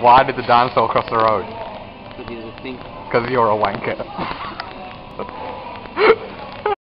Why did the dinosaur cross the road? Because he was a Because you're a wanker.